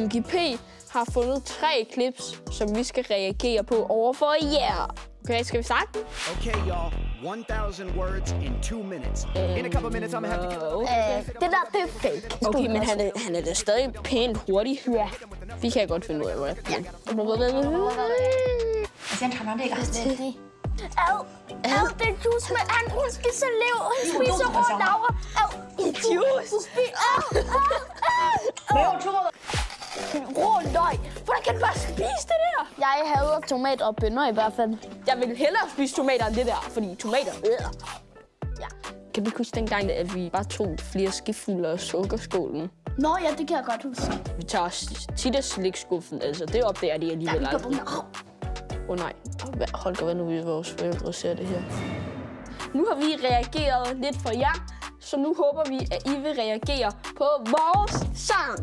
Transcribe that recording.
MGP har fundet tre clips, som vi skal reagere på overfor jer. Yeah. Okay, skal vi starte? Okay, y'all. 1000 words in 2 minutes. Øh, in a couple minutes, I'm gonna have to get... Uh, øh, det der, det er fake. Okay, men han er, han er da stadig pænt hurtig. Ja. Yeah. Vi kan godt finde ud af, hvordan. Ja. Ad, ad, den juice med anden, hun så leve. Hun spiser rundt, Laura. Ad, juice. Du bare spise det der? Jeg hader tomat og bønner i hvert fald. Jeg vil hellere spise tomater end det der, fordi tomater æder. Ja. Kan du ikke huske dengang, at vi bare tog flere skifulde af sukkerskålen? Nå ja, det kan jeg godt huske. Vi tager tit af slikskuffen, altså det opdager de alligevel Ja, aldrig. Åh oh, nej, Hvad- Holger, hvad nu hvis vores forældre ser det her? Nu har vi reageret lidt for jer, så nu håber vi, at I vil reagere på vores sang.